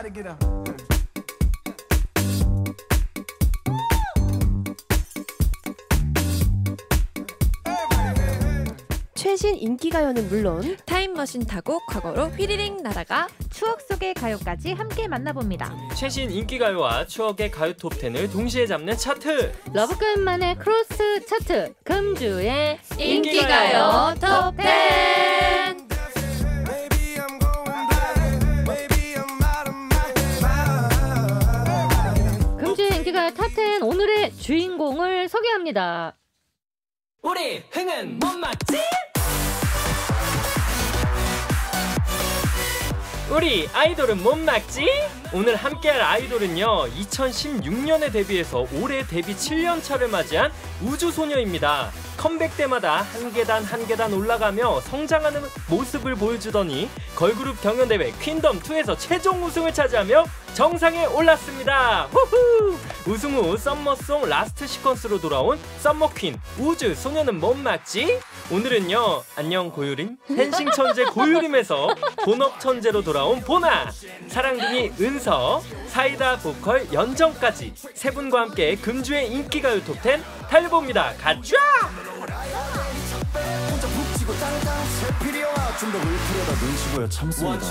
Everybody get up. 최신 인기 가요는 물론 타임머신 타고 과거로 휘리링 날아가 추억 속의 가요까지 함께 만나봅니다. 최신 인기 가요와 추억의 가요 톱 10을 동시에 잡는 차트 러브겜만의 cross 차트 금주의 인기 가요 톱 10 주인공을 소개합니다. 우리 흥은 못 맞지? 우리 아이돌은 못 막지? 오늘 함께할 아이돌은요 2016년에 데뷔해서 올해 데뷔 7년 차를 맞이한 우주소녀입니다. 컴백 때마다 한 계단 한 계단 올라가며 성장하는 모습을 보여주더니 걸그룹 경연대회 퀸덤2에서 최종 우승을 차지하며 정상에 올랐습니다. 후후! 우승 후 썸머송 라스트 시퀀스로 돌아온 썸머퀸 우주 소녀는 못 막지? 오늘은요 안녕 고유림. 펜싱 천재 고유림에서 본업 천재로 돌아온 보나. 사랑둥이 은서 사이다 보컬 연정까지 세 분과 함께 금주의 인기가요 톱10 달려봅니다. 가자 새 필요와 좀더 울프려다 눈치 보여 참습니다.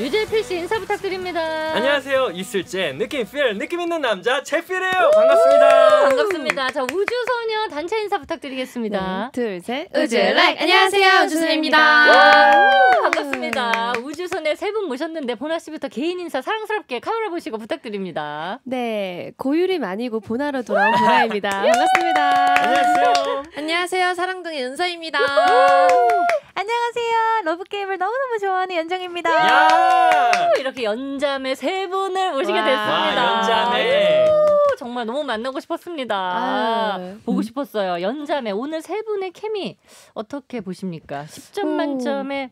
유재필 씨 인사 부탁드립니다. 안녕하세요 이슬재 느낌 필 느낌 있는 남자 제필이에요 반갑습니다 반갑습니다. 자 우주소녀 단체 인사 부탁드리겠습니다. 둘, 셋. 우즈라이크 안녕하세요 우주순입니다 우, 반갑습니다. 우주소녀 세 분 모셨는데 보나 씨부터 개인 인사 사랑스럽게 카메라 보시고 부탁드립니다. 네, 고유림 아니고 보나로 돌아온 보나입니다. 반갑습니다. 안녕하세요 안녕하세요 사랑둥이 은서입니다 안녕하세요. 러브 게임을 너무너무 좋아하는 연정입니다. 야 이렇게 연자매 세 분을 모시게 와. 됐습니다. 아유, 정말 너무 만나고 싶었습니다. 아유. 보고 싶었어요. 연자매 오늘 세 분의 케미 어떻게 보십니까? 10점 오. 만점에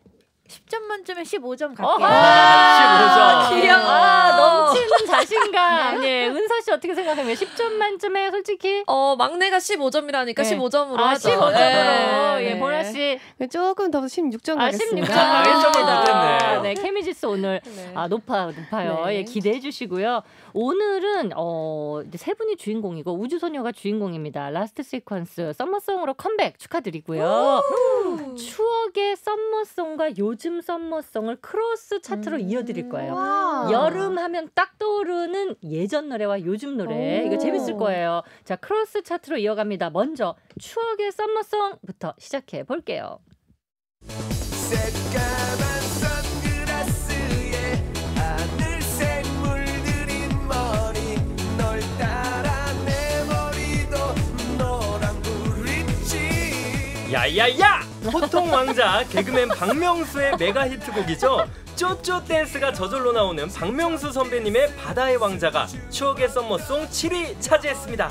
10점 만점에 15점 갈게요. 어허! 아, 15점. 귀여워. 아, 넘치는 자신감. 예, 은서 씨 어떻게 생각하면 10점 만점에 솔직히 어 막내가 15점이라니까 네. 15점으로 아, 하죠 15점으로. 네, 예, 네. 보나 씨. 조금 더 16점 아, 가겠습니다. 16점. 아, 일점을 못했네. 네, 케미 지수 오늘 네. 아, 높아요, 높아요. 네. 예, 기대해 주시고요. 오늘은 어, 이제 세 분이 주인공이고 우주소녀가 주인공입니다. Last Sequence summer song으로 컴백 축하드리고요. 추억의 summer song과 요즘 summer song을 cross 차트로 이어드릴 거예요. 와. 여름 하면 딱 떠오르는 예전 노래와 요즘 노래 오. 이거 재밌을 거예요. 자 cross 차트로 이어갑니다. 먼저 추억의 summer song부터 시작해 볼게요. 야야야! 호통 왕자 개그맨 박명수의 메가 히트곡이죠. 쪼쪼 댄스가 저절로 나오는 박명수 선배님의 바다의 왕자가 추억의 썸머송 7위 차지했습니다.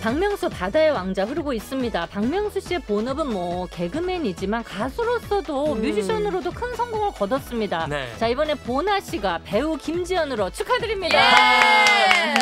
박명수 바다의 왕자 흐르고 있습니다. 박명수 씨의 본업은 뭐 개그맨이지만 가수로서도 음. 뮤지션으로도 큰 성공을 거뒀습니다. 네. 자 이번에 보나 씨가 배우 김지연으로 축하드립니다. 예.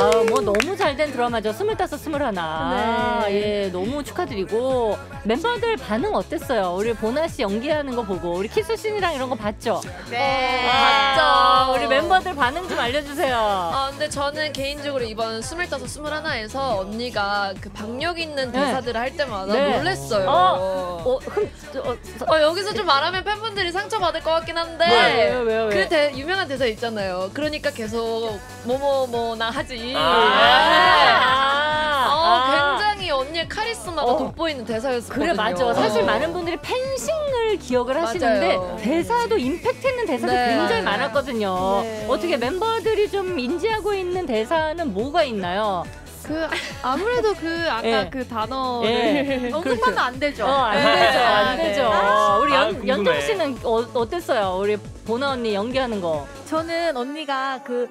아, 뭐 너무 잘된 드라마죠. 스물다섯, 스물하나. 네. 예, 너무 축하드리고 멤버들 반응 어땠어요? 우리 보나 씨 연기하는 거 보고 우리 키스 씬이랑 이런 거 봤죠? 네 아, 봤죠 우리 멤버들 반응 좀 알려주세요. 아 근데 저는 개인적으로 이번 스물다섯 스물하나에서 언니가 그 박력 있는 네. 대사들을 할 때마다 네. 놀랬어요. 어, 어, 어, 흠, 어, 여기서 좀 말하면 팬분들이 상처 받을 것 같긴 한데 왜요, 왜요, 왜요? 그 대, 유명한 대사 있잖아요. 그러니까 계속 뭐뭐뭐나 하지. 아, 어, 아. 굉장히 언니의 카리스마가 어. 돋보이는 대사였거든요. 그래 맞아. 사실 많은 분들이 펜싱을 기억을 하시는데 맞아요. 대사도 임팩트 있는 대사도 네. 굉장히 많았거든요. 네. 어떻게 멤버들이 좀 인지하고 있는 대사는 뭐가 있나요? 그 아무래도 그 아까 예. 그 단어를 예. 언급하면 안 되죠. 어, 안 네. 되죠, 안 네. 되죠. 우리 아, 연, 궁금해. 연정 씨는 어, 어땠어요? 우리 보나 언니 연기하는 거. 저는 언니가 그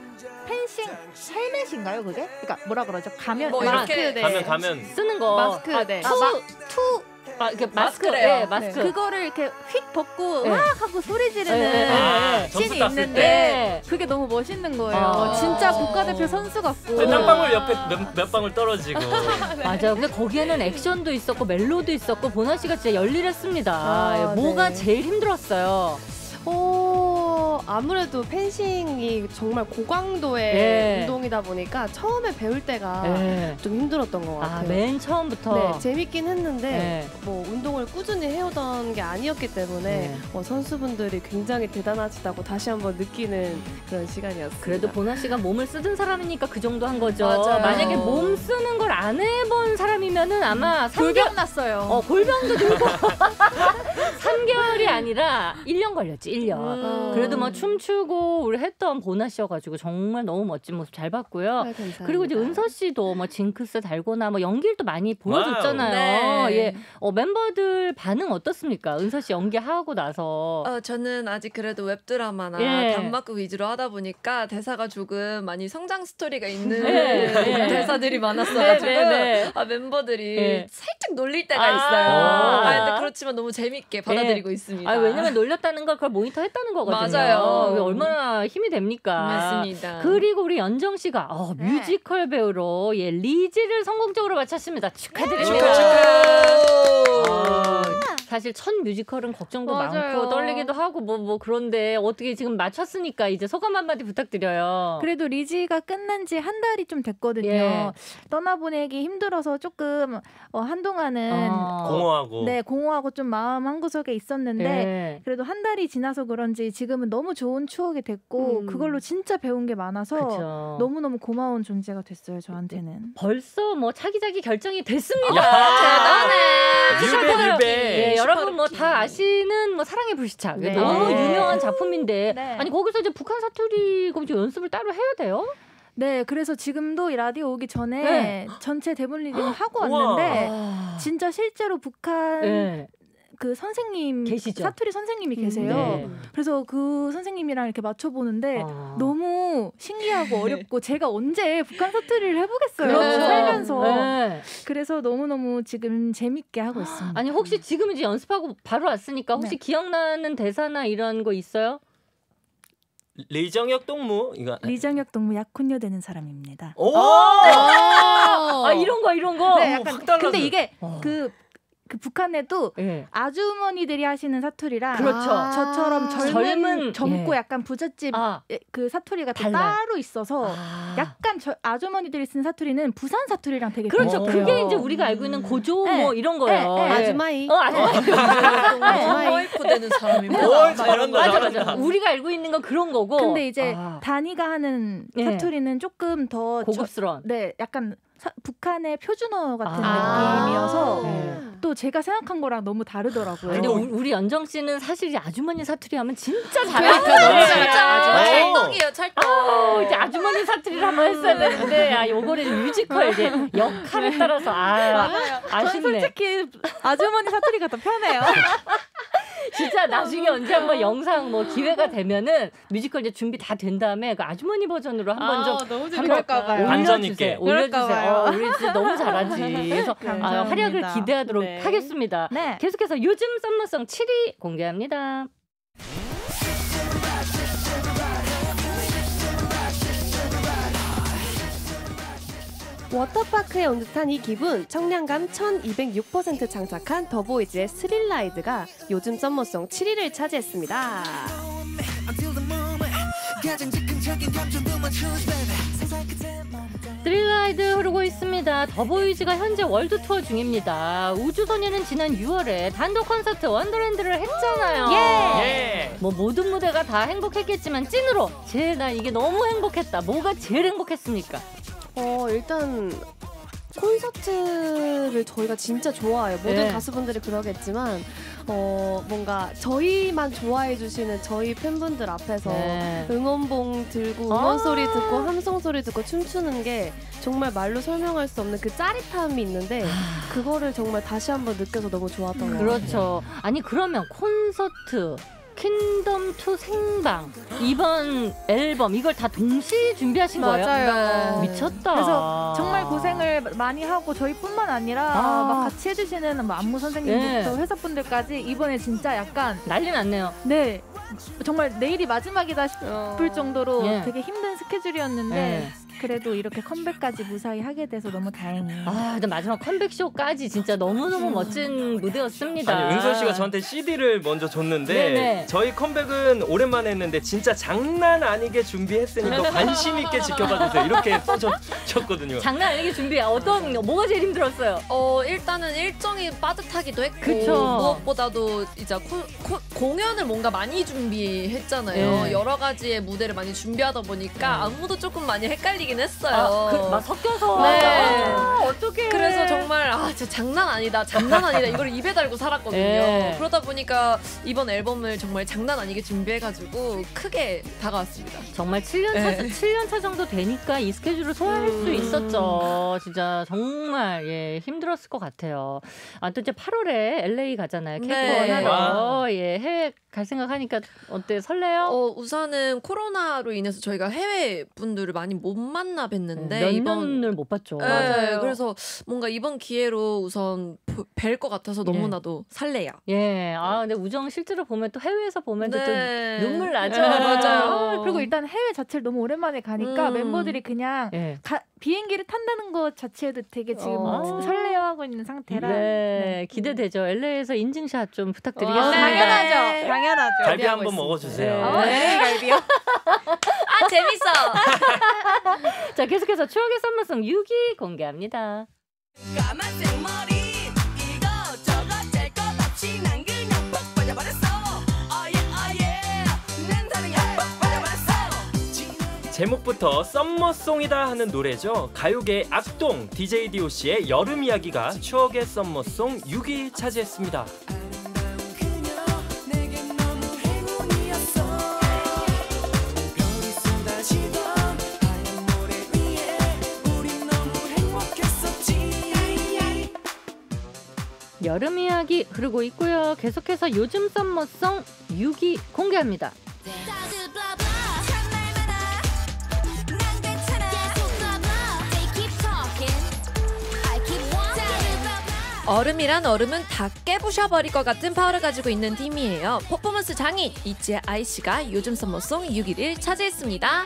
펜싱 헬멧인가요 그게? 그러니까 뭐라 그러죠? 가면 뭐 마스크 이렇게 네. 가면 가면 쓰는 거. 마스크 아, 네. 투, 아, 마- 투 아, 이렇게 마스크, 마스크래요. 네, 마스크. 그거를 이렇게 휙 벗고 네. 왁 하고 소리 지르는 네, 네, 네. 씬이 있는데 때. 그게 너무 멋있는 거예요. 아. 진짜 국가대표 선수 같고. 그 땀방울 옆에 몇, 몇 방울 떨어지고 맞아요. 근데 거기에는 액션도 있었고 멜로도 있었고 보나 씨가 진짜 열일했습니다. 아, 뭐가 네. 제일 힘들었어요? 어, 아무래도 펜싱이 정말 고강도의 네. 운동이다 보니까 처음에 배울 때가 네. 좀 힘들었던 것 아, 같아요. 맨 처음부터. 네, 재밌긴 했는데 네. 뭐 운동을 꾸준히 해오던 게 아니었기 때문에 네. 어, 선수분들이 굉장히 대단하시다고 다시 한번 느끼는 그런 시간이었어요. 그래도 보나 씨가 몸을 쓰던 사람이니까 그 정도 한 거죠. 맞아요. 만약에 몸 쓰는 걸 안 해본 사람이면은 아마 3개월, 골병 났어요. 어, 골병도 들고 3개월이 아니라 1년 걸렸지, 1년. 음. 그래도 뭐 춤추고 우리 했던 보나 씨여가지고 정말 너무 멋진 모습 잘 봤고요. 아. 그리고 이제 은서 씨도 뭐 징크스 달거나 뭐 연기를 또 많이 보여줬잖아요. 네. 예, 어, 멤버들 반응 어떻습니까? 은서 씨 연기하고 나서. 어, 저는 아직 그래도 웹드라마나 예. 단막극 위주로 하다 보니까 대사가 조금 많이 성장 스토리가 있는 네, 네. 대사들이 많았어가지고 네, 네, 네. 아, 멤버들이 네. 살짝 놀릴 때가 아. 있어요. 아. 아, 근데 그렇지만 너무 재밌게 받아들이고 있습니다. 아, 왜냐면 놀렸다는 걸 그걸 모니터 했다는 거거든요. 맞아요. 얼마나 힘이 됩니까? 맞습니다. 그리고 우리 연정 씨가 어, 네. 뮤지컬 배우로 예, 리지를 성공적으로 마쳤습니다. 축하드립니다. 축하 축하 어, 사실 첫 뮤지컬은 걱정도 맞아요. 많고 떨리기도 하고 뭐뭐 그런데 어떻게 지금 마쳤으니까 이제 소감 한마디 부탁드려요. 그래도 리지가 끝난 지 한 달이 좀 됐거든요. 예. 떠나보내기 힘들어서 조금 어, 한동안은 어. 공허하고 네 공허하고 좀 마음 한 구석에 있었는데 예. 그래도 한 달이 지나서 그런지 지금은 너무 좋은 추억이 됐고 음. 그걸로 진짜 배운 게 많아서 그쵸. 너무 너무 고마운 존재가 됐어요 저한테는. 벌써 뭐 차기작이 결정이 됐습니다. 대단해. 예, 여러분 뭐. 다 아시는 뭐 사랑의 불시착 네. 너무 네. 유명한 작품인데 네. 아니 거기서 이제 북한 사투리 이제 연습을 따로 해야 돼요? 네 그래서 지금도 이 라디오 오기 전에 네. 전체 대본 리딩 하고. 왔는데 아. 진짜 실제로 북한 예. 그 선생님 계시죠? 사투리 선생님이 계세요. 네. 그래서 그 선생님이랑 이렇게 맞춰 보는데 아. 너무 신기하고 어렵고 제가 언제 북한 사투리를 해보겠어요 그렇죠. 살면서 네. 그래서 너무 너무 지금 재밌게 하고 있습니다 아니 혹시 지금 이제 연습하고 바로 왔으니까 혹시 네. 기억나는 대사나 이런 거 있어요? 리정혁 동무 이거 리정혁 동무 약혼녀 되는 사람입니다 오 아 이런 거 이런 거. 네, 어, 약간. 근데 이게 어. 그, 그 북한에도 예. 아주머니들이 하시는 사투리랑 그렇죠. 저처럼 젊은, 젊은, 젊고 예. 약간 부잣집 아. 그 사투리가. 따로 있어서 아. 약간 저, 아주머니들이 쓴 사투리는 부산 사투리랑 되게 그렇죠. 비슷해요. 그게 이제 우리가 알고 있는 고조 네. 뭐 이런 거예요. 네, 네. 예. 아주마이. 어, 아주마이. 와이프 되는 사람입니다. 오 잘한다 맞아 맞아. 우리가 알고 있는 건 그런 거고. 근데 이제 아, 단이가 하는 네. 사투리는 조금 더 저- 고급스러운. 네, 약간 사- 북한의 표준어 같은 아. 느낌이어서 네. 또 제가 생각한 거랑 너무 다르더라고요. 근데 또- 우리, 연정 씨는 사실 이 아주머니 사투리 하면 진짜 그러니까 잘하니까 너무 네. 진짜 어. 찰떡이에요, 찰떡. 아, 이제 아주머니 사투리를 한번 했어야 되는데 아 요거는 뮤지컬 이제 역할에 따라서 아 아쉽네. 솔직히 아주머니 사투리가 더 편해요. 진짜 나중에 언제 한번 영상 뭐 기회가 되면은 뮤지컬 이제 준비 다 된 다음에 그 아주머니 버전으로 한번 좀 너무 재밌을까 봐요. 반전 있게. 올려주세요. 올려주세요. 어, 우리 진짜 너무 잘하지. 그래서 아. 활약을 기대하도록 네. 하겠습니다. 네. 계속해서 요즘 썸머송 7위 공개합니다. 워터파크에 온 듯한 이 기분 청량감 1206% 장착한 더보이즈의 Thrill Ride가 요즘 summer song 7위를 차지했습니다. Thrill Ride 흐르고 있습니다. 더보이즈가 현재 월드 투어 중입니다. 우주소녀는 지난 6월에 단독 콘서트 Wonderland를 했잖아요. 예뭐 모든 무대가 다 행복했겠지만 찐으로 제일 난 이게 너무 행복했다. 뭐가 제일 행복했습니까? 어 일단 콘서트를 저희가 진짜 좋아해요. 모든 네. 가수분들이 그러겠지만 어 뭔가 저희만 좋아해 주시는 저희 팬분들 앞에서 네. 응원봉 들고 아. 응원 소리 듣고 함성 소리 듣고 춤추는 게 정말 말로 설명할 수 없는 그 짜릿함이 있는데 그거를 정말 다시 한번 느껴서 너무 좋았던 것 같아요. 그렇죠. 아니 그러면 콘서트 킹덤 2 생방 이번 앨범 이걸 다 동시에 준비하신 거예요? 맞아요. 미쳤다. 그래서 정말 고생을 많이 하고 저희뿐만 아니라 아. 막 같이 해주시는 뭐 안무 선생님부터 네. 회사 분들까지 이번에 진짜 약간 난리 났네요. 네 정말 내일이 마지막이다 싶을 어. 정도로 예. 되게 힘든 스케줄이었는데 네. 그래도 이렇게 컴백까지 무사히 하게 돼서 너무 다행이에요. 아, 근데 마지막 컴백쇼까지 진짜 너무너무 멋진 무대였습니다. 아니 은선 씨가 저한테 CD를 먼저 줬는데 네네. 저희 컴백은 오랜만에 했는데 진짜 장난 아니게 준비했으니까 관심 있게 지켜봐 주세요. 이렇게 써줬거든요. 장난 아니게 준비 어떤 뭐가 제일 힘들었어요? 어 일단은 일정이 빠듯하기도 했고 그쵸. 무엇보다도 이제 코- 코- 공연을 뭔가 많이 준비했잖아요. 네. 여러 가지의 무대를 많이 준비하다 보니까 안무도 조금 많이 헷갈리 긴 했어요. 아, 그, 막 섞여서 네. 아, 어떻게 그래서 정말 아 진짜 장난 아니다 장난 아니다 이걸 입에 달고 살았거든요 네. 그러다 보니까 이번 앨범을 정말 장난 아니게 준비해가지고 크게 다가왔습니다 정말 7년 차, 네. 7년 차 정도 되니까 이 스케줄을 소화할 수 음. 있었죠. 진짜 정말 예, 힘들었을 것 같아요. 아, 또 이제 8월에 LA 가잖아요. 네. 캐릭원 하러. 와. 예, 해외 갈 생각하니까 어때? 설레요? 어 우선은 코로나로 인해서 저희가 해외 분들을 많이 못 만나 뵀는데 몇 이번 년을 못 봤죠. 네, 맞아요. 그래서 뭔가 이번 기회로 우선 뵐 것 같아서 너무나도 설레요. 예, 아 근데 우정 실제로 보면 또 해외에서 보면 또 네. 눈물 나죠. 네, 맞아요. 아, 그리고 일단 해외 자체를 너무 오랜만에 가니까 음. 멤버들이 그냥 예. 가- 비행기를 탄다는 것 자체도 되게 지금 어. 설레어하고 있는 상태라 네, 기대되죠. LA에서 인증샷 좀 아, 부탁드리겠습니다. 당연하죠. 당연하죠. 갈비 한번 있습니다. 먹어주세요. 네. 어, 네, 갈비요. 아 재밌어. 자, 계속해서 추억의 썸머송 6위 공개합니다. 까만색 머리 이것저것 잴것 없이 난 그냥 뻑 빠져버렸어 어예 어예 난 사랑에 뻑 빠져버렸어 제목부터 썸머송이다 하는 노래죠. 가요계 악동 DJ DOC의 여름 이야기가 추억의 썸머송 6위 차지했습니다. 여름 이야기 흐르고 있고요. 계속해서 요즘 썸머송 6위 공개합니다. 얼음이란 얼음은 다 깨부셔버릴 것 같은 파워를 가지고 있는 팀이에요. 퍼포먼스 장인 이지의 아이 씨가 요즘 썸머송 6위를 차지했습니다.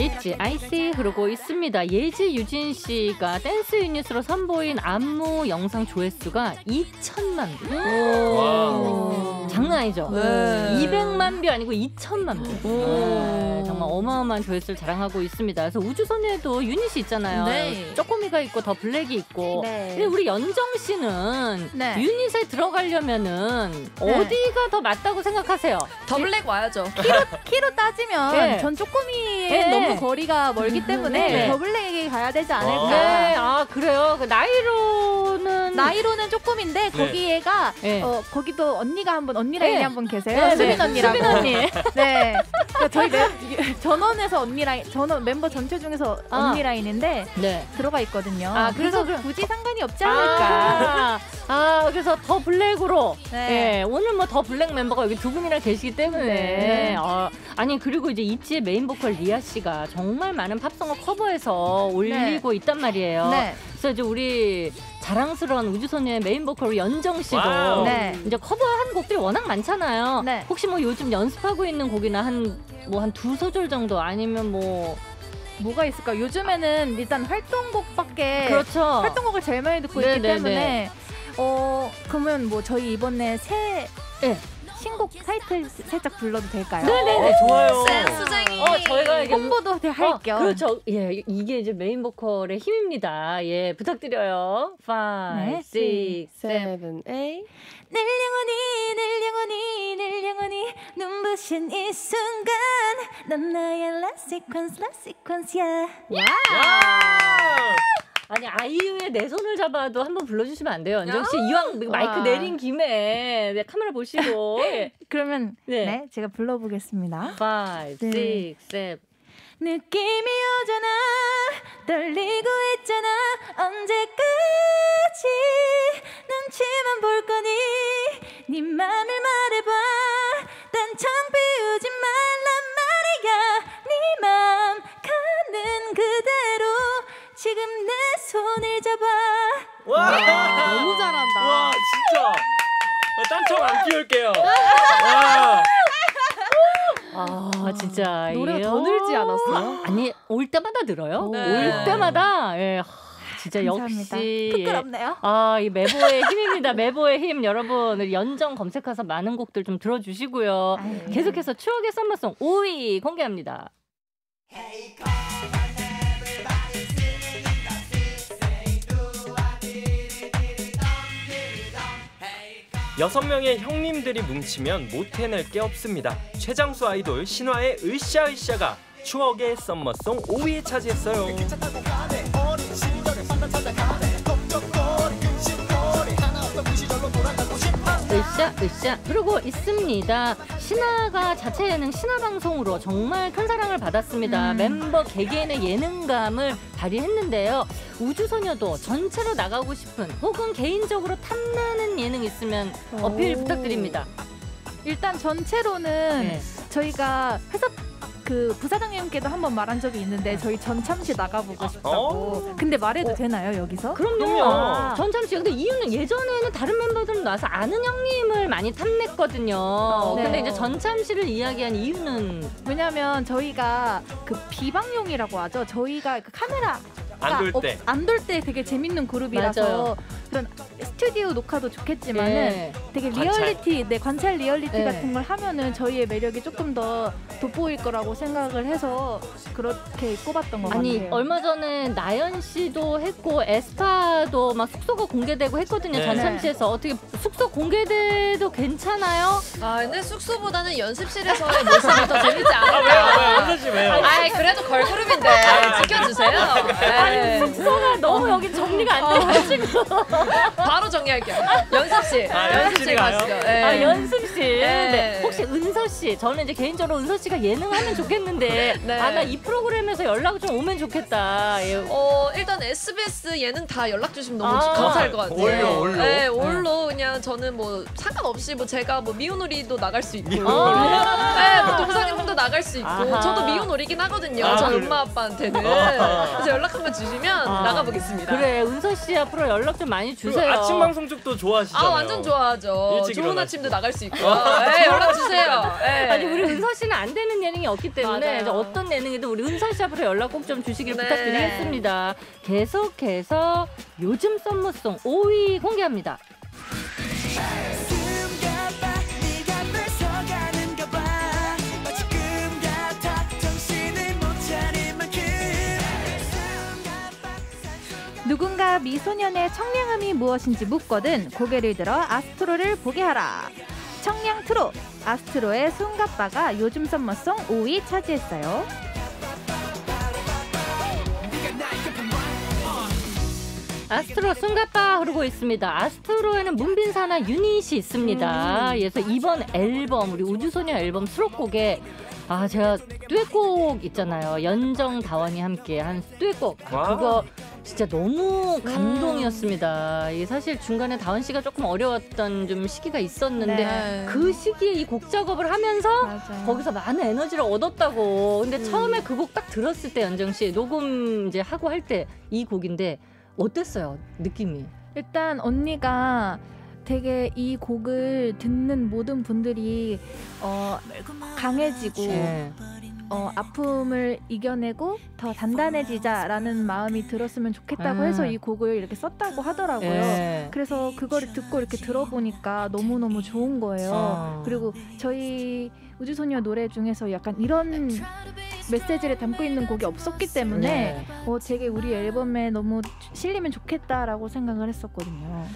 있지 ICY 흐르고 있습니다. 예지 류진 씨가 댄스 유닛으로 선보인 안무 영상 조회수가 2천만 뷰. 와. 장난 아니죠? 네. 200만 뷰 아니고 2천만 뷰. 네, 정말 어마어마한 조회수를 자랑하고 있습니다. 그래서 우주소녀에도 유닛이 있잖아요. 네. 쪼꼬미가 있고 더 블랙이 있고. 네. 근데 우리 연정 씨는 네. 유닛에 들어가려면은 네. 어디가 더 맞다고 생각하세요? 더 블랙 와야죠. 키로 따지면 네. 전 쪼꼬미에 네. 너무 거리가 멀기 때문에 네. 더블랙에 가야 되지 않을까. 네, 아 그래요. 그 나이로는 나이로는 쪼꼬미인데 거기에가 네. 어 거기도 언니가 한분 언니 라인에 네. 한분 계세요. 네, 네. 수빈 언니라고. 수빈 언니. 네. 그러니까 저희 멤- 전원에서 언니 라인 전원 멤버 전체 중에서 아. 언니 라인인데 네. 들어가 있거든요. 아, 그래서 그래서 굳이 상관이 없지 않을까. 아, 아, 그래서 더 블랙으로. 네. 예, 오늘 뭐 더 블랙 멤버가 여기 두 분이나 계시기 때문에. 네. 아, 아니, 그리고 이제 있지의 메인 보컬 리아 씨가 정말 많은 팝송을 커버해서 올리고 있단 말이에요. 네. 그래서 이제 우리 자랑스러운 우주소녀의 메인 보컬 연정 씨도 와우. 네. 이제 커버한 곡들이 워낙 많잖아요. 네. 혹시 뭐 요즘 연습하고 있는 곡이나 한 뭐 한 두 소절 정도 아니면 뭐 뭐가 있을까? 요즘에는 일단 활동곡밖에 그렇죠. 활동곡을 제일 많이 듣고 네, 있기 네, 때문에 어 그러면 뭐 저희 이번에 새 네. 신곡 타이틀 살짝 불러도 될까요? 네네네. 어, 좋아요. 센스쟁이. 어, 저희가 이게 홍보도 할 어, 겸. 그렇죠. 예, 이게 이제 메인 보컬의 힘입니다. 예, 부탁드려요. 5, 네, 6, 7. 7, 8. 늘 영원히 늘 영원히 늘 영원히 눈부신 이 순간 넌 나의 last sequence last sequence야 아니 아이유의 내 손을 잡아도 한번 불러주시면 안 돼요, 연정 씨. 야. 이왕 마이크 와. 내린 김에 네, 카메라 보시고. 예. 그러면 네. 네, 제가 불러보겠습니다 5, 6, 네. 7. 느낌이 오잖아 떨리고 있잖아 언제까지 난 눈치만 볼 거니 네 맘을 말해봐 딴청 비우지 말란 말이야 네맘 가는 그대로 지금 내 손을 잡아 와, 너무 잘한다. 와, 진짜. 딴청 안 피울게요. 와. 아 진짜 노래가 이게요. 더 늘지 않았어요? 아니 올 때마다 늘어요. 네. 올 때마다 예, 하, 진짜 감사합니다. 역시 예. 부끄럽네요 아, 이 메보의 힘입니다. 메보의 힘. 여러분, 연정 검색해서 많은 곡들 좀 들어주시고요. 아유. 계속해서 추억의 썸머송 5위 공개합니다. 여섯 명의 형님들이 뭉치면 못 해낼 게 없습니다. 최장수 아이돌 신화의 으쌰으쌰가 추억의 썸머송 5위에 차지했어요. 으쌰, 으쌰. 그리고 있습니다. 신화가 자체 예능 신화 방송으로 정말 큰 사랑을 받았습니다. 음. 멤버 개개인의 예능감을 발휘했는데요. 우주소녀도 전체로 나가고 싶은 혹은 개인적으로 탐나는 예능 있으면 어필 오. 부탁드립니다. 일단 전체로는 네. 저희가 회사 그 부사장님께도 한번 말한 적이 있는데 저희 전참시 나가보고 싶다고. 근데 말해도 되나요 여기서? 그럼요. 그럼요. 전참시 근데 이유는 예전에는 다른 멤버들 나와서 아는 형님을 많이 탐냈거든요. 네. 근데 이제 전참시를 이야기한 이유는 왜냐면 저희가 그 비방용이라고 하죠. 저희가 그 카메라 안 돌 때. 안 돌 때 되게 재밌는 그룹이라서 맞아요. 그런 스튜디오 녹화도 좋겠지만은 예. 되게 관찰. 리얼리티, 네 관찰 리얼리티 네. 같은 걸 하면은 저희의 매력이 조금 더 돋보일 거라고 생각을 해서 그렇게 꼽았던 것 아니 같아요. 얼마 전에 나연 씨도 했고 에스파도 막 숙소가 공개되고 했거든요 네. 전참시에서 어떻게 숙소 공개돼도 괜찮아요? 아 근데 숙소보다는 연습실에서의 모습이 더 재밌지 지켜주세요. 네. 숙소가 너무 여기 정리가 안 돼가지고 바로 정리할게요. 연습실. 아, 연습실? 가시죠. 네. 아, 연습실. 네. 네. 혹시 은서 씨, 저는 이제 개인적으로 은서 씨가 예능하면 좋겠는데, 네. 아, 나 이 프로그램에서 연락 좀 오면 좋겠다. 예. 어 일단 SBS 예능 다 연락 주시면 너무 아, 감사할 것 같아요. 올로, 올로. 네, 올로 그냥 저는 뭐 상관없이 뭐 제가 뭐 미운오리도 나갈 수 있고, 미운오리? 네, 뭐 동상형도 나갈 수 있고, 아하. 저도 미운오리긴 하거든요. 아, 저희 그래요? 엄마 아빠한테는. 아하. 그래서 연락 한번 주시면 아. 나가보겠습니다. 그래, 은서 씨 앞으로 연락 좀 많이 주세요. 아침 방송 쪽도 좋아하시잖아요. 아 완전 좋아하죠. 일찍 좋은 일어나시고. 아침도 나갈 수 있고. 네, 연락 주세요. 네. 아니 우리 은서 씨는 안 되는 예능이 없기 때문에 어떤 예능이든 우리 은서 씨 앞으로 연락 꼭 좀 주시길 네. 부탁드리겠습니다. 계속해서 요즘 썸머송 5위 공개합니다. 누군가 미소년의 청량함이 무엇인지 묻거든 고개를 들어 아스트로를 보게 하라. 청량 트로 아스트로의 숨가빠가 요즘 summer song 5위 차지했어요. 아스트로 숨가빠 흐르고 있습니다. 아스트로에는 문빈 산하 유닛이 있습니다. 그래서 이번 앨범 우리 우주소녀 앨범 수록곡에 아 제가 듀엣곡 있잖아요. 연정 다원이 함께 한 듀엣곡 와. 그거 진짜 너무 감동이었습니다. 이게 사실 중간에 다원 씨가 조금 어려웠던 좀 시기가 있었는데 네. 그 시기에 이 곡 작업을 하면서 맞아요. 거기서 많은 에너지를 얻었다고. 근데 음. 처음에 그 곡 딱 들었을 때 연정 씨 녹음 이제 하고 할 때 이 곡인데 어땠어요? 느낌이? 일단 언니가 되게 이 곡을 듣는 모든 분들이 어, 강해지고 네. 어, 아픔을 이겨내고 더 단단해지자라는 마음이 들었으면 좋겠다고 음. 해서 이 곡을 이렇게 썼다고 하더라고요. 네. 그래서 그거를 듣고 이렇게 들어보니까 너무너무 좋은 거예요. 어. 그리고 저희 우주소녀 노래 중에서 약간 이런 메시지를 담고 있는 곡이 없었기 때문에 네. 어, 되게 우리 앨범에 너무 실리면 좋겠다라고 생각을 했었거든요.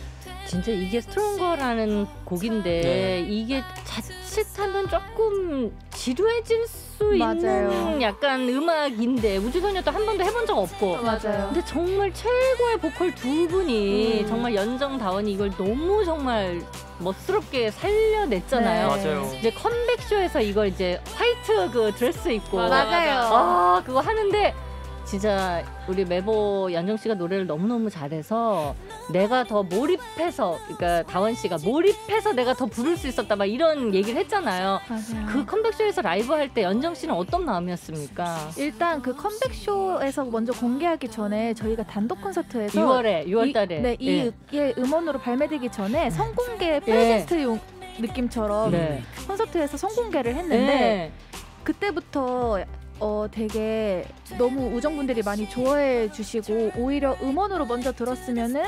진짜 이게 스트롱거라는 곡인데 네. 이게 자칫하면 조금 지루해질 수 맞아요. 있는 약간 음악인데 우주소녀도 한 번도 해본 적 없고 맞아요. 근데 정말 최고의 보컬 두 분이 음. 정말 연정다원이 이걸 너무 정말 멋스럽게 살려냈잖아요. 네. 맞아요. 이제 컴백쇼에서 이걸 이제 화이트 그 드레스 입고 맞아요. 아 그거 하는데 진짜 우리 메보 연정 씨가 노래를 너무너무 잘해서 내가 더 몰입해서 그러니까 다원 씨가 몰입해서 내가 더 부를 수 있었다 막 이런 얘기를 했잖아요. 맞아요. 그 컴백쇼에서 라이브 할 때 연정 씨는 어떤 마음이었습니까? 일단 그 컴백쇼에서 먼저 공개하기 전에 저희가 단독 콘서트에서 6월에 6월 이- 달에 네, 이 예. 음- 예, 음원으로 발매되기 전에 선공개 프레젠트용 느낌처럼 네. 콘서트에서 선공개를 했는데 네. 그때부터 어 되게 너무 우정분들이 많이 좋아해 주시고 오히려 음원으로 먼저 들었으면은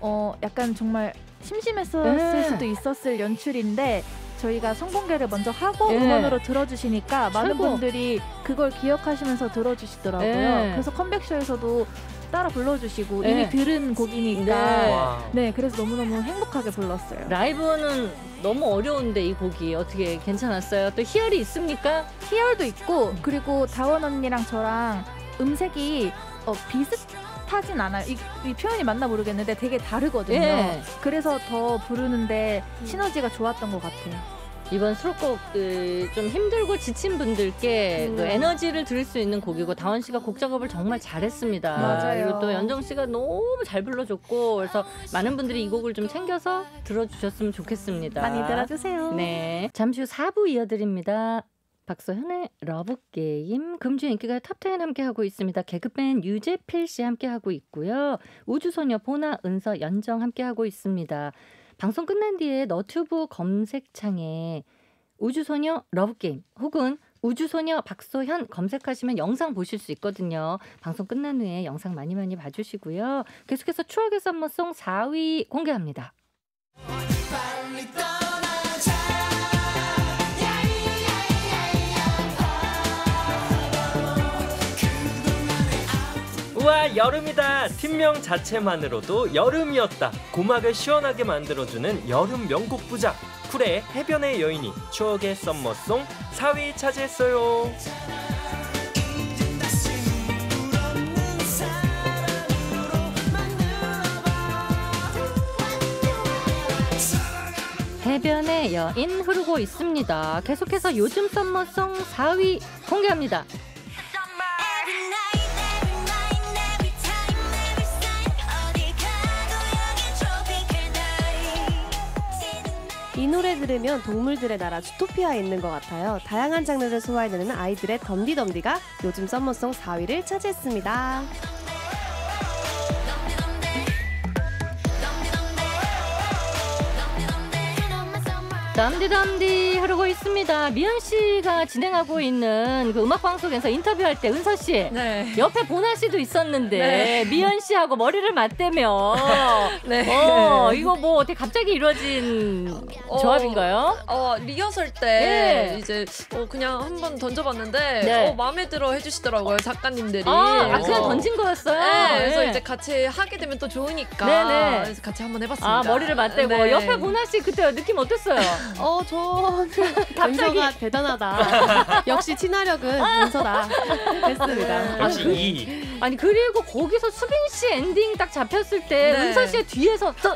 어 약간 정말 심심했었을 네. 수도 있었을 연출인데 저희가 선공개를 먼저 하고 네. 음원으로 들어주시니까 많은 최고. 분들이 그걸 기억하시면서 들어주시더라고요. 네. 그래서 컴백쇼에서도 따라 불러주시고 네. 이미 들은 곡이니까 네. 네, 그래서 너무너무 행복하게 불렀어요. 라이브는 너무 어려운데 이 곡이 어떻게 괜찮았어요? 또 희열이 있습니까? 희열도 있고 그리고 다원 언니랑 저랑 음색이 어, 비슷하진 않아요. 이, 이 표현이 맞나 모르겠는데 되게 다르거든요. 예. 그래서 더 부르는데 시너지가 좋았던 것 같아요. 이번 수록곡 그, 좀 힘들고 지친 분들께 음. 그 에너지를 드릴 수 있는 곡이고 다원 씨가 곡 작업을 정말 잘했습니다. 맞아요. 그리고 또 연정 씨가 너무 잘 불러줬고 그래서 많은 분들이 이 곡을 좀 챙겨서 들어주셨으면 좋겠습니다. 많이 들어주세요. 네. 잠시 후 4부 이어드립니다. 박소현의 러브게임 금주 인기가 탑10 함께하고 있습니다. 개그맨 유재필 씨 함께하고 있고요. 우주소녀 보나 은서 연정 함께하고 있습니다. 방송 끝난 뒤에 너튜브 검색창에 우주소녀 러브게임 혹은 우주소녀 박소현 검색하시면 영상 보실 수 있거든요. 방송 끝난 후에 영상 많이 많이 봐주시고요. 계속해서 추억의 summer song 4위 공개합니다. 여름이다 팀명 자체만으로도 여름이었다 고막을 시원하게 만들어주는 여름 명곡 부작 쿨의 해변의 여인이 추억의 썸머송 4위 차지했어요 해변의 여인 흐르고 있습니다. 계속해서 요즘 썸머송 4위 공개합니다. 이 노래 들으면 동물들의 나라 주토피아에 있는 것 같아요. 다양한 장르를 소화해내는 아이들의 덤디덤디가 요즘 썸머송 4위를 차지했습니다. 덤디덤디 흐르고 있습니다. 미연 씨가 진행하고 있는 그 음악 방송에서 인터뷰할 때 은서 씨 네. 옆에 보나 씨도 있었는데 네. 미연 씨하고 머리를 맞대며 네. 어 이거 뭐 어떻게 갑자기 이루어진 어, 조합인가요? 어 리허설 때 네. 이제 어, 그냥 한번 던져봤는데 네. 어, 마음에 들어 해주시더라고요 작가님들이. 아, 아, 그냥 던진 거였어요. 네, 그래서 네. 이제 같이 하게 되면 또 좋으니까. 네네. 그래서 같이 한번 해봤습니다. 아 머리를 맞대고 네. 옆에 보나 씨 그때 느낌 어땠어요? 어, 저 갑자기 은서가 대단하다. 역시 친화력은 은서다. 했습니다. 역시 그- 이 아니 그리고 거기서 수빈 씨 엔딩 딱 잡혔을 때 네. 은서 씨의 뒤에서 또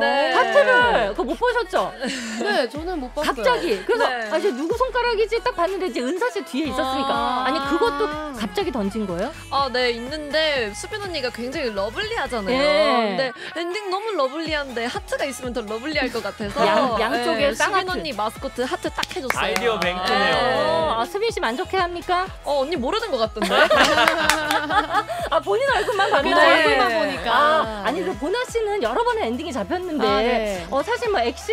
네. 하트를 그거 못 보셨죠? 네, 저는 못 봤어요. 갑자기 그래서 네. 아 이제 누구 손가락이지 딱 봤는데 이제 은서 씨 뒤에 있었으니까 아. 아니 그것도 갑자기 던진 거예요? 아, 네, 있는데 수빈 언니가 굉장히 lovely하잖아요. 네. 근데 엔딩 너무 lovely한데 하트가 있으면 더 lovely할 것 같아서 양- 양쪽에 네. 수빈 언니 마스코트 하트 딱 해줬어요. 아이디어 뱅크네요. 네. 어, 아 수빈 씨 만족해 합니까? 어, 언니 모르는 것 같던데. 아 본인 얼굴만 봤는데 네. 얼굴만 보니까. 아, 아니 그 보나 씨는 여러 번의 엔딩이 잡 혔는데 아, 네. 어 사실 뭐 엑시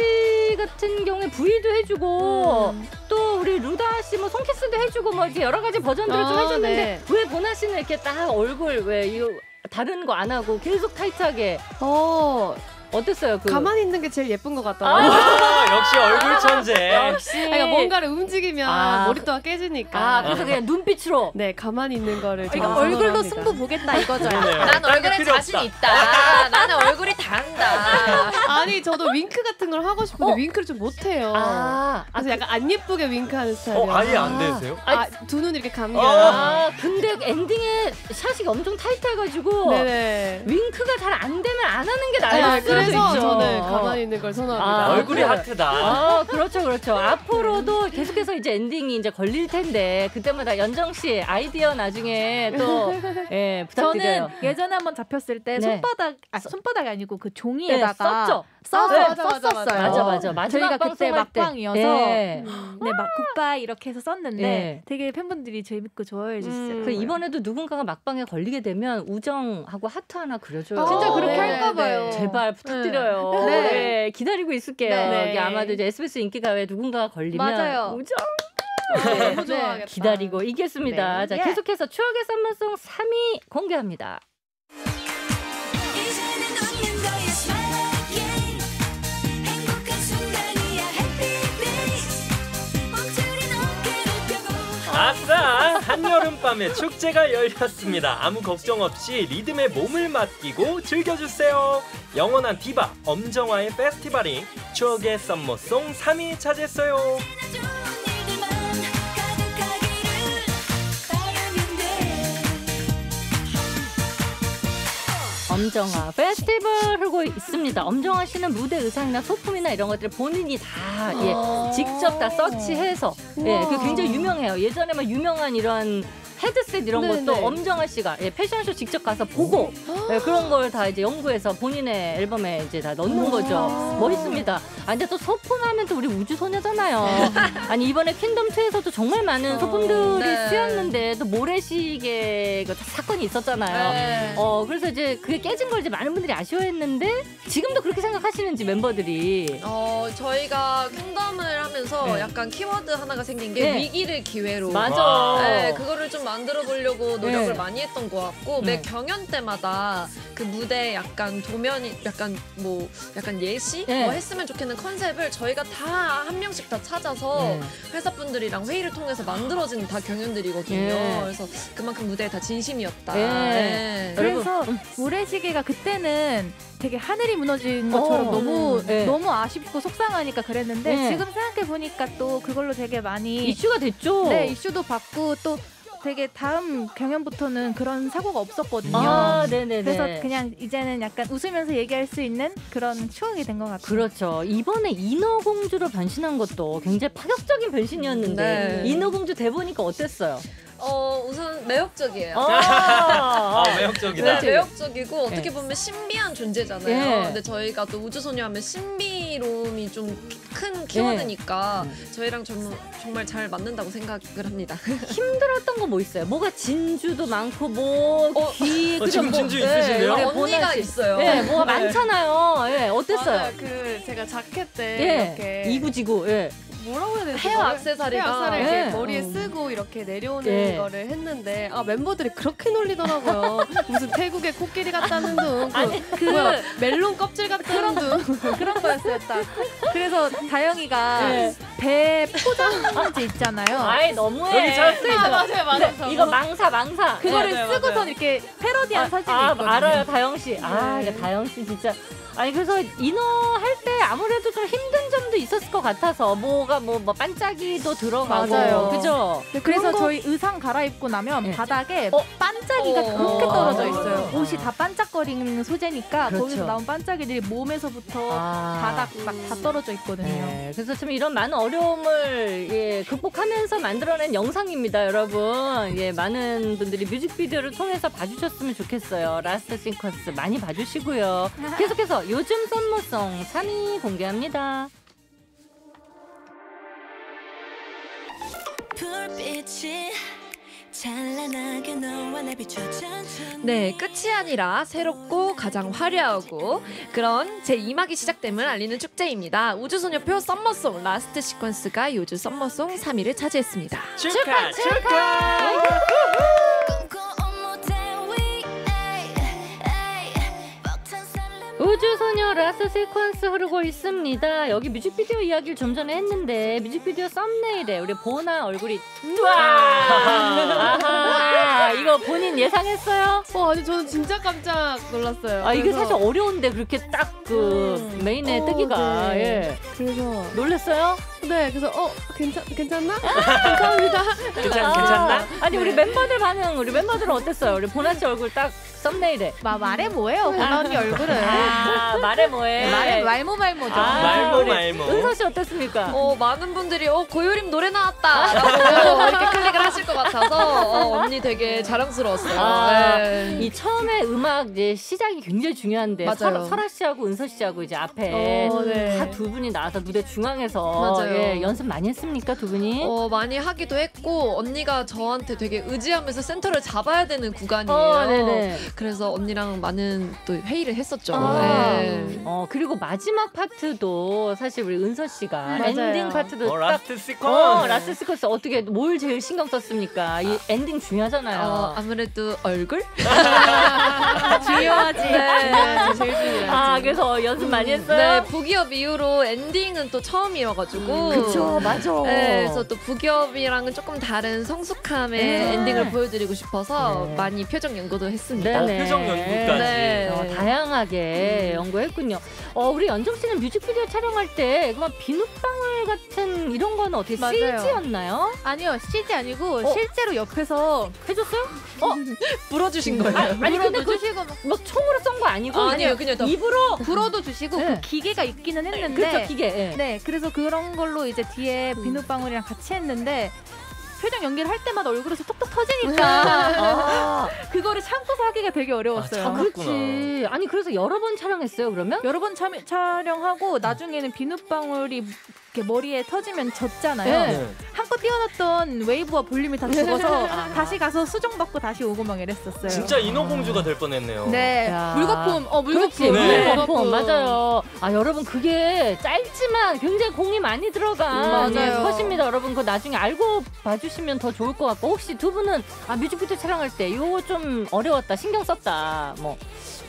같은 경우에 V도 해주고 음. 또 우리 루다 씨 뭐 손키스도 해주고 뭐 이렇게 여러 가지 버전들을 좀 아, 해줬는데 네. 왜 보나 씨는 이렇게 딱 얼굴 왜 이거 다른 거 안 하고 계속 타이트하게 어, 어땠어요? 그 가만히 있는 게 제일 예쁜 것 같더라고요. 아, 역시 얼굴 천재 역시 그러니까 뭔가를 움직이면 아, 머리도가 깨지니까. 아 그래서 그냥 눈빛으로 네, 가만히 있는 거를 저는 얼굴로 선호합니다. 승부 보겠다 이거죠. 난 얼굴에 자신. 있다. 나는 얼굴이 다 한다. 아니, 저도 윙크 같은 걸 하고 싶은데 어? 윙크를 좀 못해요. 아, 아, 그래서 약간 안 예쁘게 윙크하는 스타일이에요. 어 아예 안 되세요? 아, 두 눈 이렇게 감겨. 어. 아 근데 엔딩에 샷이 엄청 타이트해가지고 네네. 윙크가 잘 안 되면 안 하는 게 아, 나았어요. 그래서. 저는 가만히 있는 걸 선호합니다. 아, 얼굴이. 하트다. 아, 그렇죠, 그렇죠. 앞으로도 계속해서 이제 엔딩이 이제 걸릴 텐데 그때마다 연정 씨 아이디어 나중에 또 예, 부탁드려요. 저는 예전에 한번 잡혔을 때 네. 손바닥 아 손바닥이 아니고 그 네, 종이에다가 썼죠. 써서 아, 맞아, 맞아, 썼었어요. 맞아, 맞아. 마지막 저희가 그때 때. 막방이어서 예. 네, 막 goodbye 이렇게 해서 썼는데 예. 되게 팬분들이 재밌고 좋아해 주셨어요. 음. 그 이번에도 누군가가 막방에 걸리게 되면 우정하고 하트 하나 그려줘요. 아, 진짜 그렇게 네, 할까 봐요. 제발 부탁드려요. 네. 네, 기다리고 있을게요. 네. 여기 아마도 이제 SBS 인기 가요에 누군가가 걸리면 맞아요. 우정 너무 네. 좋아하겠다. 기다리고 있겠습니다. 네. 자, 예. 계속해서 추억의 썸머송 3위 공개합니다. 밤에 축제가 열렸습니다. 아무 걱정 없이 리듬에 몸을 맡기고 즐겨주세요. 영원한 디바 엄정화의 페스티벌이 추억의 썸머송 3위 차지했어요. 엄정화 페스티벌 하고 있습니다. 엄정화 씨는 무대 의상이나 소품이나 이런 것들 본인이 다 예, 직접 다 서치해서 예, 그 굉장히 유명해요. 예전에 막 유명한 이런 헤드셋 이런 네네. 것도 엄정화 씨가 예, 패션쇼 직접 가서 보고 예, 그런 걸 다 이제 연구해서 본인의 앨범에 이제 다 넣는 거죠. 멋있습니다. 아 근데 또 소품하면 또 우리 우주 소녀잖아요. 아니 이번에 퀸덤 2에서도 정말 많은 소품들이 네. 쓰였는데 또 모래시계 그 사건이 있었잖아요. 네. 어 그래서 이제 그게 깨진 걸 이제 많은 분들이 아쉬워했는데 지금도 그렇게 생각하시는지 멤버들이 어, 저희가 킹덤을 하면서 네. 약간 키워드 하나가 생긴 게 네. 위기를 기회로. 맞아. 와. 네, 그거를 좀 만들어 보려고 노력을 네. 많이 했던 것 같고 네. 매 경연 때마다 그 무대 약간 도면이 약간 뭐 약간 예시 네. 뭐 했으면 좋겠는 컨셉을 저희가 다 한 명씩 다 찾아서 네. 회사 분들이랑 회의를 통해서 만들어진 다 경연들이거든요. 네. 그래서 그만큼 무대에 다 진심이었다. 네. 네. 그래서 모래시계가 그때는 되게 하늘이 무너진 것처럼 어, 너무 네. 너무 아쉽고 속상하니까 그랬는데 네. 지금 생각해 보니까 또 그걸로 되게 많이 이슈가 됐죠. 네 이슈도 받고 또 되게 다음 경연부터는 그런 사고가 없었거든요. 아, 네네네. 그래서 그냥 이제는 약간 웃으면서 얘기할 수 있는 그런 추억이 된 것 같아요. 그렇죠. 이번에 인어공주로 변신한 것도 굉장히 파격적인 변신이었는데 네. 인어공주 대보니까 어땠어요? 어, 우선 매력적이에요. 아, 네, 매력적이다. 매력적이고 어떻게 네. 보면 신비한 존재잖아요. 네. 근데 저희가 또 우주소녀 하면 신비로움이 좀 큰 키워드니까 네. 저희랑 정, 정말 잘 맞는다고 생각을 합니다. 힘들었던 거 뭐 있어요? 뭐가 진주도 많고 뭐귀 어, 지금 진주 있으신데요? 네, 언니가. 있어요. 네, 뭐가 네. 많잖아요. 예, 어땠어요? 맞아요. 그 제가 자켓 때 예, 이렇게 이구지구. 예. 뭐라고 해야 되지? 헤어? 액세서리가 헤어 액세서리 이렇게 예. 머리에 음. 쓰고 이렇게 내려오는 예. 거를 했는데 아 멤버들이 그렇게 놀리더라고요. 무슨 태국의 코끼리 같다는 둥, 그, 아니, 그 뭐야 멜론 껍질 같다는 둥. 그런 거였어요, 딱. 그래서 다영이가 네. 배 포장지 있잖아요. 아이 너무해. 여기 찾았습니다. 아, 맞아요, 맞아요. 네, 이거 망사 망사. 그거를 맞아요, 쓰고선 맞아요. 이렇게 패러디한 사진이 아, 있거든요. 알아요, 다영 씨. 아, 네. 이게 다영 씨 진짜. 아니 그래서 인어 할 때 아무래도 좀 힘든 점도 있었을 것 같아서 뭐가 뭐, 뭐 반짝이도 들어가고 맞아요. 그죠? 네, 그래서 거- 저희 의상 갈아입고 나면 네. 바닥에 어? 반짝이가 어. 그렇게 떨어져 아. 있어요. 옷이 다 반짝거리는 소재니까 그렇죠. 거기서 나온 반짝이들이 몸에서부터 아. 바닥 막 다 떨어져 있거든요. 네, 그래서 좀 이런 많은 어려움을 예, 극복하면서 만들어낸 영상입니다, 여러분. 예, 많은 분들이 뮤직비디오를 통해서 봐주셨으면 좋겠어요. Last Sequence 많이 봐주시고요. 계속해서 요즘 summer song 3위 공개합니다. 네, 끝이 아니라 새롭고 가장 화려하고 그런 제 2막이 시작됨을 알리는 축제입니다. 우주소녀표 summer song Last Sequence가 요즘 summer song 3위를 차지했습니다. 축하, 축하! 꿈꿔 우주소녀 Last Sequence 흐르고 있습니다. 여기 뮤직비디오 이야기를 좀 전에 했는데 뮤직비디오 썸네일에 우리 보나 얼굴이 우와! 이거 본인 예상했어요? 어, 아니 저는 진짜 깜짝 놀랐어요. 아 이게 그래서- 사실 어려운데 그렇게 딱그 메인에 어, 뜨기가 네. 예. 그래서 놀랬어요? 네, 그래서 어 괜찮 괜찮나? 감사합니다. 괜찮, 아, 괜찮나? 아니 우리 멤버들 반응 우리 멤버들은 어땠어요? 우리 보나 씨 얼굴 딱 썸네일에. 마, 말해 뭐예요 보나 언니 얼굴은 아 말해 뭐해. 말해 말모 말모죠 아, 말모, 말모. 은서 씨 어땠습니까? 어, 많은 분들이 어 고요림 노래 나왔다라고 이렇게 클릭을 하실 것 같아서 어, 언니 되게 자랑스러웠어요. 아, 네. 이 처음에 음악 이제 시작이 굉장히 중요한데 맞아요. 설, 설아 씨하고 은서 씨하고 이제 앞에 어, 네. 다두 분이 나와서 무대 중앙에서 맞아요. 예, 연습 많이 했습니까 두 분이? 어, 많이 하기도 했고 언니가 저한테 되게 의지하면서 센터를 잡아야 되는 구간이에요. 어, 네네. 그래서 언니랑 많은 또 회의를 했었죠. 아. 네. 어 그리고 마지막 파트도 사실 우리 은서 씨가 맞아요. 엔딩 파트도 어, 딱 Last Sequence. 어, Last Sequence 어떻게 뭘 제일 신경 썼습니까? 이 엔딩 중요하잖아요. 어, 아무래도 얼굴? 중요하지. 네, 제일 중요하지. 아, 그래서 연습 많이 했어요? 네, 부기업 이후로 엔딩은 또 처음이어가지고. 그쵸, 맞아. 네, 그래서 또 부기업이랑은 조금 다른 성숙함의 네. 엔딩을 보여드리고 싶어서 네. 많이 표정 연구도 했습니다. 어, 표정 연구까지. 네. 어, 다양하게 연구했군요. 어, 우리 연정 씨는 뮤직비디오 촬영할 때 그만 비눗방울 같은 이런 거는 어떻게 맞아요. CG였나요? 아니요 CG 아니고 어? 실제로 옆에서 해줬어요? 불어주신 거예요. 아 니 근데 불어도 그 주시고 막뭐 총으로 쏜 거 아니고 아, 아니에요. 그냥 더 입으로 불어도 주시고 네. 그 기계가 있기는 했는데 그렇죠 기계. 예. 네, 그래서 그런 걸로 이제 뒤에 음. 비눗방울이랑 같이 했는데 표정 연기를 할 때마다 얼굴에서 톡톡 터지니까 아, 그거를 참고서 하기가 되게 어려웠어요. 아, 참. 그렇지. 아니 그래서 여러 번 촬영했어요 그러면? 여러 번 참, 촬영하고 나중에는 비눗방울이 이렇게 머리에 터지면 젖잖아요. 네. 네. 한껏 띄워놨던 웨이브와 볼륨이 다 죽어서 아. 다시 가서 수정 받고 다시 오고 막 이랬었어요. 진짜 인어공주가 될 뻔했네요. 네, 야. 물거품, 어. 물거품, 네. 물거품 맞아요. 아 여러분 그게 짧지만 굉장히 공이 많이 들어간 음, 맞아요. 예, 컷입니다. 여러분 그 나중에 알고 봐주시면 더 좋을 것 같고 혹시 두 분은 아 뮤직비디오 촬영할 때 이거 좀 어려웠다 신경 썼다 뭐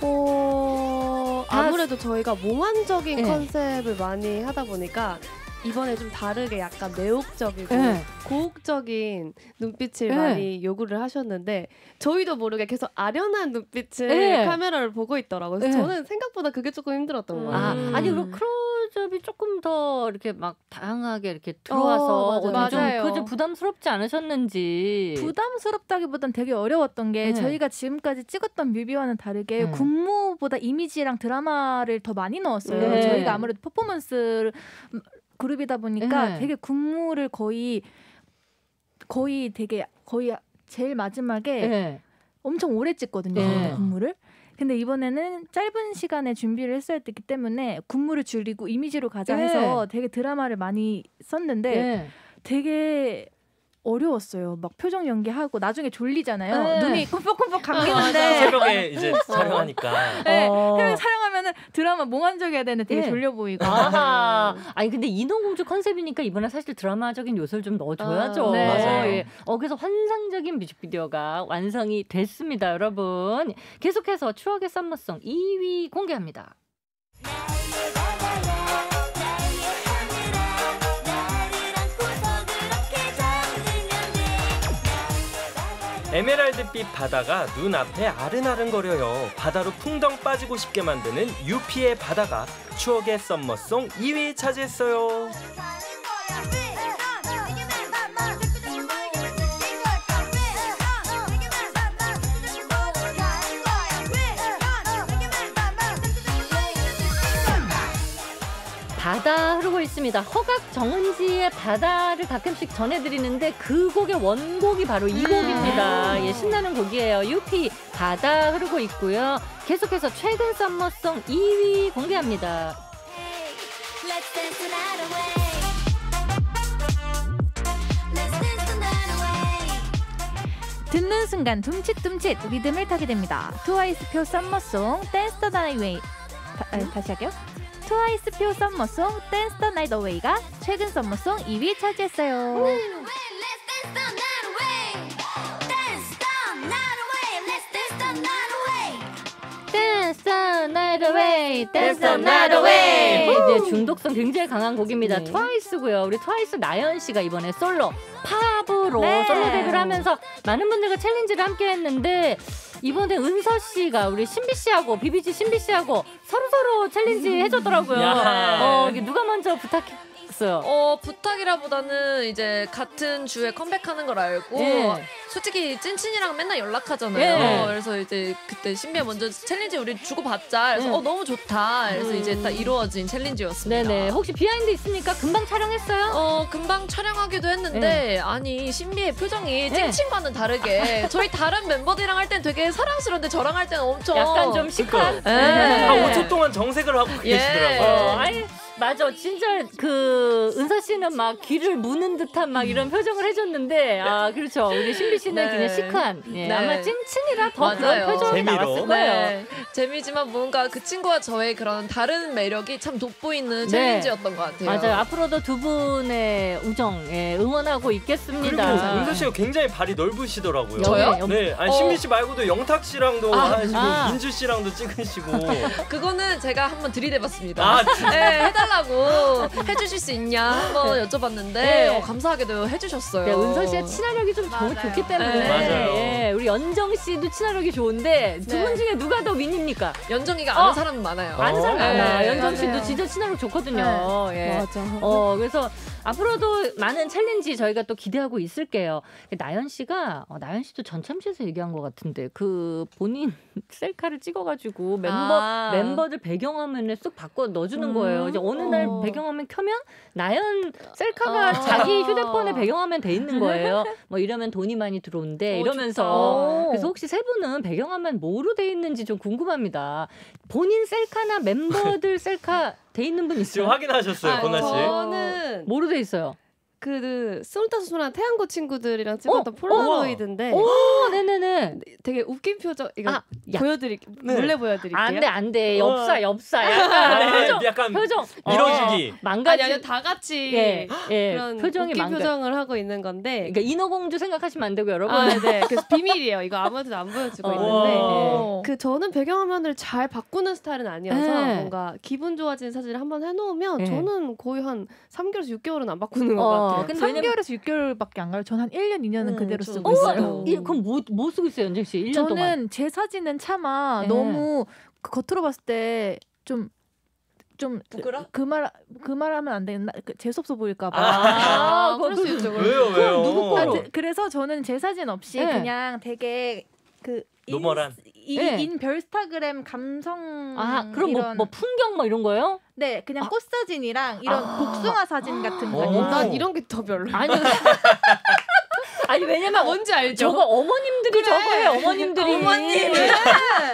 어, 다 아무래도 저희가 몽환적인 네. 컨셉을 많이 하다 보니까 이번에 좀 다르게 약간 매혹적이고 네. 고혹적인 눈빛을 네. 많이 요구를 하셨는데 저희도 모르게 계속 아련한 눈빛을 네. 카메라를 보고 있더라고요. 그래서 네. 저는 생각보다 그게 조금 힘들었던 거예요. 아, 음. 아니 그럼 클로즈업이 조금 더 이렇게 막 다양하게 이렇게 들어와서 어, 어, 맞아요. 좀 맞아요. 그저 부담스럽지 않으셨는지 부담스럽다기보단 되게 어려웠던 게 네. 저희가 지금까지 찍었던 뮤비와는 다르게 네. 군무보다 이미지랑 드라마를 더 많이 넣었어요. 네. 저희가 아무래도 퍼포먼스 그룹이다 보니까 네. 되게 군무를 거의 거의 되게 거의 제일 마지막에 네. 엄청 오래 찍거든요. 네. 저희가 군무를. 근데 이번에는 짧은 시간에 준비를 했어야 됐기 때문에 군무를 줄이고 이미지로 가자 네. 해서 되게 드라마를 많이 썼는데 네. 되게 어려웠어요. 막 표정 연기하고 나중에 졸리잖아요. 네. 눈이 아, 감기는데 새벽에 이제 촬영하니까. 네, 어. 새벽에 촬영 하면은 드라마 몽환적이어야 되는데 되게 네. 졸려 보이고. 아하. 아니 근데 인어공주 컨셉이니까 이번에 사실 드라마적인 요소를 좀 넣어줘야죠. 아, 네. 맞아요. 예. 어 그래서 환상적인 뮤직비디오가 완성이 됐습니다, 여러분. 계속해서 추억의 썸머송 2위 공개합니다. 에메랄드빛 바다가 눈앞에 아른아른거려요. 바다로 풍덩 빠지고 싶게 만드는 유피의 바다가 추억의 썸머송 2위 차지했어요. 바다 흐르고 있습니다. 허각 정은지의 바다를 가끔씩 전해드리는데 그 곡의 원곡이 바로 이 곡입니다. 예, 신나는 곡이에요. 유피 바다 흐르고 있고요. 계속해서 최근 summer song 2위 공개합니다. 듣는 순간 둠칫둠칫 리듬을 타게 됩니다. 트와이스 표 summer song Dance the Night Away 다, 아, 다시 할게요. 트와이스 표 summer song Dance the Night Away가 최근 summer song 2위 차지했어요. Let's dance the night away. Dance the night away. Let's dance the night away. Dance the night away, dance the the night night away. away. 이제 중독성 굉장히 강한 곡입니다. 네. 트와이스고요. 우리 트와이스 나연 씨가 이번에 솔로 POP으로 네. 솔로 데뷔를 하면서 많은 분들과 챌린지를 함께 했는데 이번에 은서 씨가 우리 신비 씨하고 비비지 신비 씨하고 서로 서로 챌린지 해줬더라고요. 야. 어, 누가 먼저 부탁 부 탁했어요. 어 부탁이라보다는 이제 같은 주에 컴백하는 걸 알고 예. 솔직히 찐친이랑 맨날 연락하잖아요. 예. 그래서 이제 그때 신비가 먼저 챌린지 우리 주고 받자. 그래서 예. 어 너무 좋다. 그래서 음. 이제 딱 이루어진 챌린지였습니다. 네네. 혹시 behind 있습니까? 금방 촬영했어요? 어 금방 촬영하기도 했는데 아니 신비의 표정이 네. 찐친과는 다르게 저희 다른 멤버들이랑 할 땐 되게 사랑스러운데 저랑 할 때는 엄청 약간 좀 시크한. 예. 한 5초 동안 정색을 하고 예. 계시더라고요. 어, 맞아 진짜 그 은서 씨는 막 귀를 무는 듯한 막 이런 표정을 해줬는데 아 그렇죠 우리 신비 씨는 네. 그냥 시크한 예, 네. 아마 찐친이라 더 맞아요. 그런 표정이 재미로. 나왔을 거예요. 네. 재미지만 뭔가 그 친구와 저의 그런 다른 매력이 참 돋보이는 네. 챌린지였던 것 같아요. 맞아요. 앞으로도 두 분의 우정 예, 응원하고 있겠습니다. 은서 씨가 굉장히 발이 넓으시더라고요. 저요? 네, 아니 어. 신비 씨 말고도 영탁 씨랑도 아, 하시고 아. 민주 씨랑도 찍으시고. 그거는 제가 한번 들이대봤습니다. 아, 진짜? 네, 해달라고 해주실 수 있냐 한번 여쭤봤는데 네. 어, 감사하게도 해주셨어요. 네, 은서 씨의 친화력이 좀 좋, 맞아요. 좋기 때문에 네. 맞아요. 예, 우리 연정 씨도 친화력이 좋은데 두 네. 분 중에 누가 더 win입니까? 연정이가 아는 어. 사람은 많아요. 아는 사람 많아. 네. 연정 씨도. 진짜 친화력 좋거든요. 예. 맞아. 어, 그래서 앞으로도 많은 challenge 저희가 또 기대하고 있을게요. 나연 씨가, 어, 나연 씨도 전참시에서 얘기한 것 같은데, 그 본인 셀카를 찍어가지고 멤버, 아. 멤버들 배경화면에 쑥 바꿔 넣어주는 음. 거예요. 이제 어느 날 어. 배경화면 켜면 나연 셀카가 아. 자기 휴대폰에 배경화면 돼 있는 거예요. 뭐 이러면 돈이 많이 들어온대. 어, 이러면서. 좋다. 그래서 혹시 세 분은 배경화면 뭐로 돼 있는지 좀 궁금합니다. 본인 셀카나 멤버들 셀카 돼 있는 분 지금 있어요? 확인하셨어요, 아, 보나 씨. 저는 뭐로 돼 있어요? 그 스물다섯 소나 태양고 친구들이랑 찍었던 어? 폴라로이드인데 어, 네네네. 되게 웃긴 표정 이거 아, 야. 보여드릴게요. 네. 몰래 보여드릴게요. 안돼 안돼 어. 엽사 엽사 아, 약간 네, 표정 약간 표정 밀어주기. 어, 망가지 아니 아니 다 같이 예, 예, 그런 표정이 웃긴 망가 표정을 하고 있는 건데 그러니까 인어공주 생각하시면 안 되고 여러분 아, 네. 그래서 비밀이에요. 이거 아무한테도 안 보여주고 어. 있는데 어. 그 저는 배경화면을 잘 바꾸는 스타일은 아니어서 네. 뭔가 기분 좋아지는 사진을 한번 해놓으면 네. 저는 거의 한 3개월에서 6개월은 안 바꾸는 것 어, 같아요. 근데 왜냐면 3개월에서 6개월밖에 안 가요. 전 한 1년, 2년은 음, 그대로 쓰고 어, 있어요. 이- 그럼 뭐, 뭐 쓰고 있어요 연정 씨 1년 저는 동안 제 사진은 차마 네. 너무 그 겉으로 봤을 때좀 좀 부끄러? 그말 그 말하면 안 되나 그 재수 없어 보일까 봐. 아, 아, 그럴 수 있죠. 왜요, 수 왜요? 누구 아? 데- 그래서 저는 제 사진 없이 네. 그냥 되게 그 normal한. 인, 네. 인 별스타그램 감성 아 그럼 뭐, 이런 뭐 풍경 뭐 이런 거예요? 네 그냥 아. 꽃 사진이랑 이런 아. 복숭아 사진 같은 오. 거. 있어요. 난 이런 게 더 별로. 아니 아니 왜냐면 뭔지 알죠? 저거 어머님들이 저거예요 어머님들이 어머님.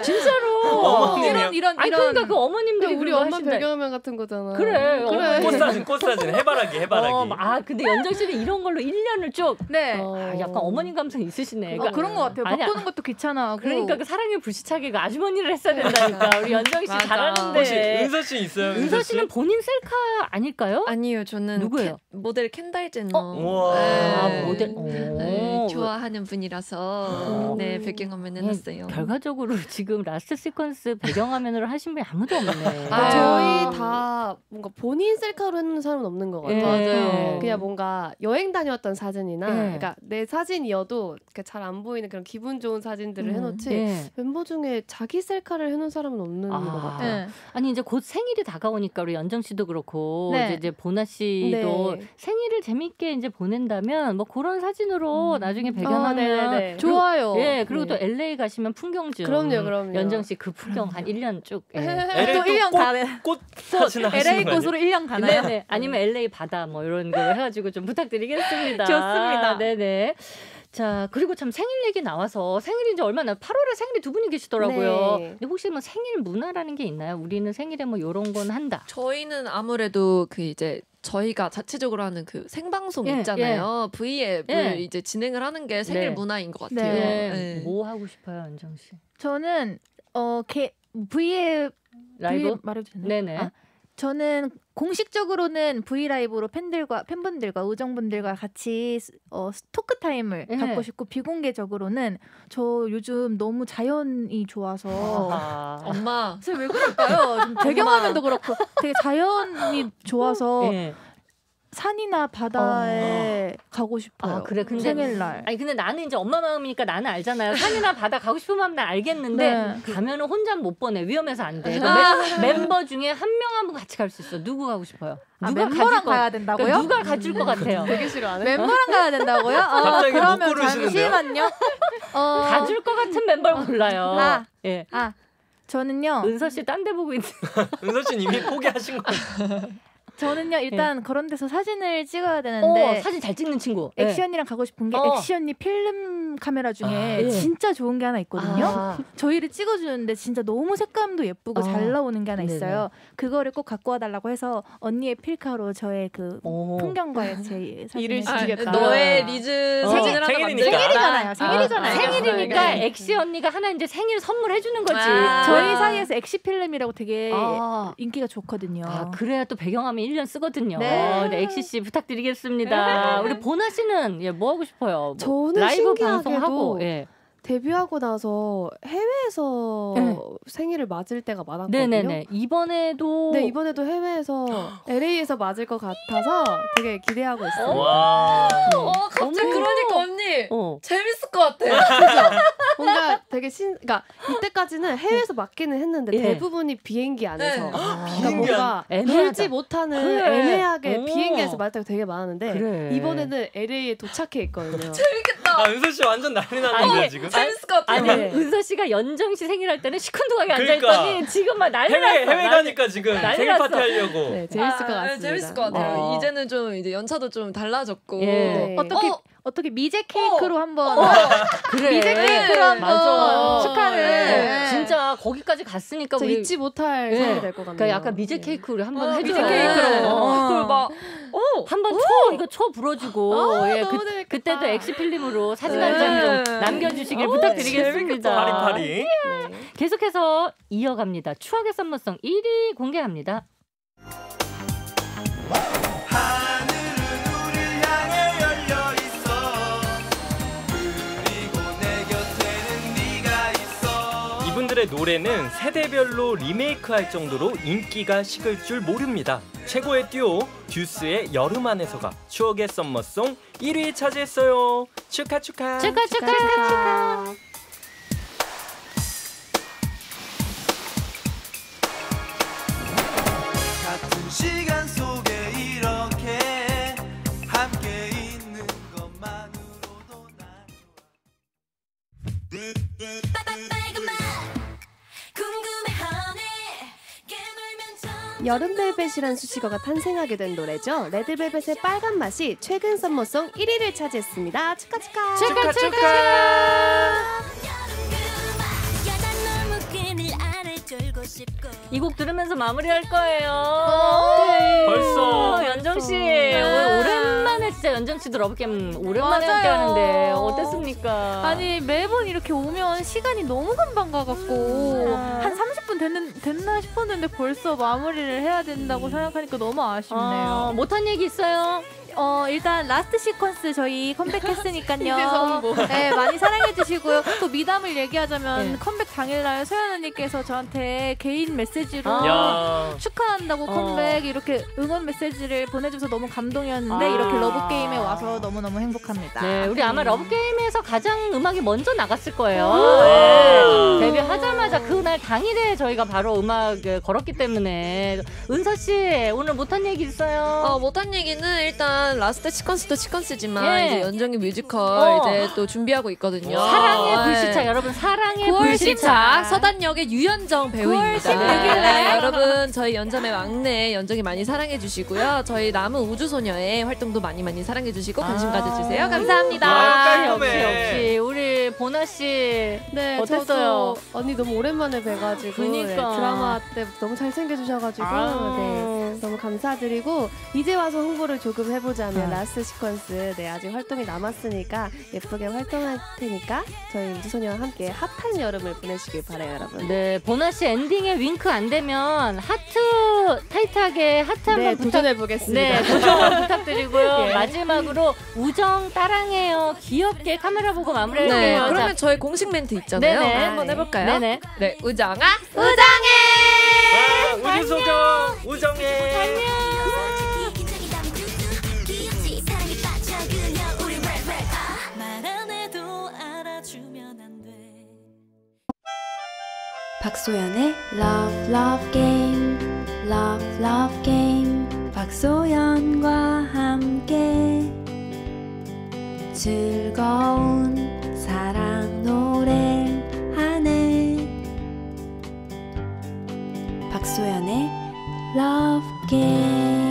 진짜로 어머님이요? 이런 이런 아니 이런 그러니까 그 어머님들이 우리 엄마. 배경화면 같은 거잖아. 그래, 어머니. 꽃사진, 꽃사진, 해바라기, 해바라기. 어, 아 근데 연정 씨는 이런 걸로 1년을 쭉 네. 어. 아, 약간 어머님 감성 있으시네. 어, 그런 것 같아요. 아니야. 바꾸는 것도 귀찮아하고. 그러니까 그 사랑의 불시착이가 아주머니를 했어야 된다니까. 우리 연정 씨. 잘하는데. 혹시 은서 씨 있어요? 은서 씨는 본인 셀카 아닐까요? 아니요, 저는 누구예요? 캐- 모델 켄달 제너. 우와. 아, 네. 모델. 네, 오. 좋아하는 분이라서 네 배경화면 해놨어요. 결과적으로 지금 Last Sequence 배경화면으로 하신 분이 아무도 없네. 아, 아. 저희 다 뭔가 본인 셀카로 해놓는 사람은 없는 것 같아요. 맞아요. 그냥 뭔가 여행 다녀왔던 사진이나, 네. 그러니까 내 사진이어도 잘 안 보이는 그런 기분 좋은 사진들을 해놓지. 예. 멤버 중에 자기 셀카를 해놓은 사람은 없는 아. 것 같아요. 네. 아니 이제 곧 생일이 다가오니까 우리 연정 씨도 그렇고 네. 이제, 이제 보나 씨도 네. 생일을 재밌게 이제 보낸다면 뭐 그런 사진으로 나중에 어, 배경하면 네네네. 좋아요. 예, 그리고 또 네. LA 가시면 풍경 좀. 그럼요, 그럼요. 연정 씨그 풍경 한 1년 쭉. 예. LA 또 1년 가네. 꽃 하시는 LA? 꽃으로 1년 가나요? 네네. 아니면 LA 바다 뭐 이런 거 해가지고 좀 부탁드리겠습니다. 좋습니다. 네네. 자 그리고 참 생일 얘기 나와서 생일이 이제 얼마나 8월에 생일이 두 분이 계시더라고요. 네. 근데 혹시 뭐 생일 문화라는 게 있나요? 우리는 생일에 뭐 이런 건 한다. 저희는 아무래도 그 이제 저희가 자체적으로 하는 그 생방송 예, 있잖아요. V앱을 예. 이제 진행을 하는 게 생일 네. 문화인 것 같아요. 네. 네. 뭐 하고 싶어요, 연정 씨? 저는 어개 V앱 라이브? 말해도 되나요? 네네. 아, 저는 공식적으로는 V 라이브로 팬들과 팬분들과 우정분들과 같이 스- 어, talk time을 네. 갖고 싶고 비공개적으로는 저 요즘 너무 자연이 좋아서 아. 엄마 사실 왜 그럴까요? 좀 배경화면도 그렇고 되게 자연이 좋아서 예. 산이나 바다에 가고 싶어요. 아 그래 근데 생일날. 아니 근데 나는 이제 엄마 마음이니까 나는 알잖아요. 산이나 바다 가고 싶은 마음 난 알겠는데 네. 가면은 혼자 못 보내 위험해서 안 돼. 그러니까 멤- 멤버 중에 한 명한분 같이 갈 수 있어. 누구 가고 싶어요? 아, 누가 멤버랑 가야 된다고요? 그러니까 누가 가질 것 같아요? 되게 싫어하네. 멤버랑 가야 된다고요? 어, 그러면? 잠시만요. 어, 가줄 것 같은 멤버를 골라요. 아. 예. 아 저는요. 은서 씨 딴 데 보고 있는. 은서 씨는 이미 포기하신 거예요. 저는요 일단 그런 데서 사진을 찍어야 되는데 네. 어, 사진 잘 찍는 친구. 예. 엑시 언니랑 가고 싶은 게 어. 엑시 언니 필름 카메라 중에 아, 예. 진짜 좋은 게 하나 있거든요. 아. 저희를 찍어주는데 진짜 너무 색감도 예쁘고 아. 잘 나오는 게 하나 네네. 있어요. 그거를 꼭 갖고 와달라고 해서 언니의 필카로 저의 그 오. 풍경과의 제 일을 시키겠다. 너의 리즈 어. 사진을 하나 생일이니까. 만들자. 생일이잖아요. 생일이잖아요. 아, 생일이니까 알겠어요. 엑시 언니가 하나 이제 생일 선물해 주는 거지. 아. 저희 사이에서 엑시 필름이라고 되게 아. 인기가 좋거든요. 아, 그래야 또 배경화면 1년 쓰거든요. 네. 네. 엑시 씨 부탁드리겠습니다. 우리 보나 씨는 예, 뭐 하고 싶어요? 뭐 저는 라이브 신기하게도 방송하고 예. 데뷔하고 나서 해외에서 네. 생일을 맞을 때가 많았거든요. 네네네. 이번에도 네 이번에도 해외에서 LA에서 맞을 것 같아서 되게 기대하고 있어요. 와. 어, 갑자기 어머. 그러니까 언니 어. 재밌을 것 같아. 그죠? 뭔가 되게 신, 그러니까 이때까지는 해외에서 맞기는 했는데 예. 대부분이 비행기 안에서 네. 그러니까 비행기 뭔가. 놀지 못하는 그래. 애매하게 어. 비행기에서 맞을 때가 되게 많았는데 그래. 이번에는 LA에 도착해 있거든요. 재밌겠다. 아 은서 씨 완전 난리 아니, 거예요 지금. 재밌을 것 같아. 아니 네. 은서 씨가 연정 씨 생일할 때는 시큰둥하게 앉아 그러니까. 있더니 지금 막 난리 해외 났어. 해외 가니까 지금 난리 생일 파티. 하려고. 네, 재밌을 것 아, 같습니다. 재밌을 것 같아요. 어. 이제는 좀 이제 연차도 좀 달라졌고. 예. 네. 어떻게 어. 어떻게 미제 케이크로 한번 그래. 미제 케이크로 한번. 축하를. 네. 진짜 거기까지 갔으니까 저 우리 잊지 못할 네. 생일이 될것 같네요. 그러니까 약간 미제 네. 케이크 우리 한번 어, 해줘요. 미제 케이크로. 어. 그걸 막 오. 한번 초 이거 초 불어주고 아, 예, 그. 그때도 엑시 필름으로 사진 네. 한장 좀 남겨주시길 부탁드리겠습니다. Party party. 네. 계속해서 이어갑니다. 추억의 summer song 1위 공개합니다. 이분들의 노래는 세대별로 리메이크할 정도로 인기가 식을 줄 모릅니다. 최고의 듀오 듀스의 여름 안에서가 추억의 썸머송 1위 차지했어요. 축하 축하. 축하 축하. 같은 시간 속에 이렇게 여름벨벳이란 수식어가 탄생하게 된 노래죠. 레드벨벳의 빨간 맛이 최근 썸머송 1위를 차지했습니다. 축하 축하. 축하 축하. 야단 너무 끈을 안을 싶고 이곡 들으면서 마무리할 거예요. 벌써. 연정 씨 오늘 오랜만에 진짜 연정 씨도 러브캠 오랜만에 맞아요. 함께 하는데 어땠습니까? 아니 매번 이렇게 오면 시간이 너무 금방 가갖고 아. 한 30분 됐는, 됐나 싶었는데 벌써 마무리를 해야 된다고 생각하니까 너무 아쉽네요. 어, 못한 얘기 있어요? 어 일단 Last Sequence 저희 컴백했으니까요. 홍보. 네 많이 사랑해 주시고요. 또 미담을 얘기하자면 네. 컴백 당일날 소현 언니께서 저한테 개인 메시지로 아. 야. 축하한다고 어. 컴백 이렇게 응원 메시지를 보내줘서 너무 감동이었는데 아. 이렇게 러브 게임에 와서 너무 너무 행복합니다. 네, 우리 아마 러브 게임에서 가장 음악이 먼저 나갔을 거예요. 오. 네, 데뷔하자마자 그날 당일에 저희가 바로 음악을 걸었기 때문에 은서 씨 오늘 못한 얘기 있어요? 어, 못한 얘기는 일단 Last Sequence도 Sequence지만 예. 이제 연정이 뮤지컬 어. 이제 또 준비하고 있거든요. 사랑의 네. 불시착 여러분 사랑의 9월 불시착 10차 서단역의 유연정 배우입니다. 9월 16일 날. 네, 여러분 저희 연점의 막내 연정이 많이 사랑해 주시고요. 저희 남은 우주소녀의 활동도 많이 많이 사랑해 주시고 관심 아. 가져주세요. 감사합니다. 아, 역시. 역시 우리 보나 씨 네, 어땠어요? 저도 언니 너무 오랜만에 뵈가지고 그니까. 네, 드라마 때부터 너무 잘 챙겨주셔가지고 아유. 네, 너무 감사드리고 이제 와서 홍보를 조금 해보 자면 아. Last Sequence 네 아직 활동이 남았으니까 예쁘게 활동할 테니까 저희 우주소녀와 함께 핫한 여름을 보내시길 바래요 여러분. 네, 보나 씨 엔딩에 윙크 안 되면 하트 타이트하게 하트 한번 네, 부탁 도전해 보겠습니다. 네, 도전 부탁드리고요. 예. 마지막으로 우정 따랑해요. 귀엽게 카메라 보고 마무리할게요. 네, 자, 그러면 저희 공식 멘트 있잖아요. 네네. 한번 해볼까요? 네네. 네, 우정아, 아, 우주소녀 우정해. 기적 박소연의 Love Love Game Love Love Game 박소연과 함께 즐거운 사랑 노래 하네 박소연의 Love Game